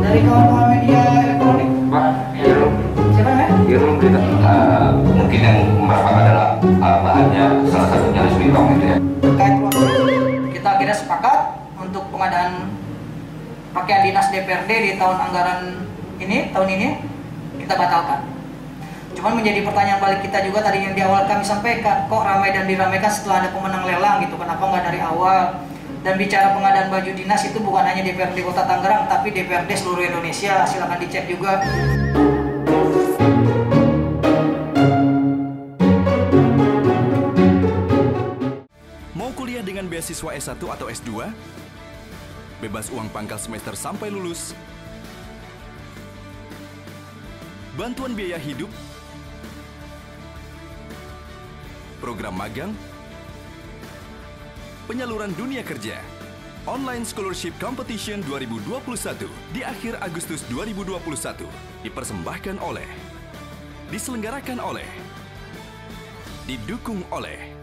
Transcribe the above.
dari kawan-kawan media elektronik. Pak, Irul, Siapa namanya? Irul berita. Eh, mungkin yang merupakan adalah eh, bahannya salah satunya Louis Vuitton gitu ya. Terkait kita akhirnya sepakat untuk pengadaan pakaian dinas DPRD di tahun anggaran ini, tahun ini kita batalkan. Cuman menjadi pertanyaan balik kita juga tadi yang di awal kami sampaikan, kok ramai dan diramaikan setelah ada pemenang lelang gitu, kenapa nggak dari awal? Dan bicara pengadaan baju dinas itu bukan hanya DPRD Kota Tangerang, tapi DPRD seluruh Indonesia. Silakan dicek juga. Mau kuliah dengan beasiswa S1 atau S2? Bebas uang pangkal semester sampai lulus? Bantuan biaya hidup? Program magang? Penyaluran dunia kerja? Online Scholarship Competition 2021 di akhir Agustus 2021 dipersembahkan oleh diselenggarakan oleh didukung oleh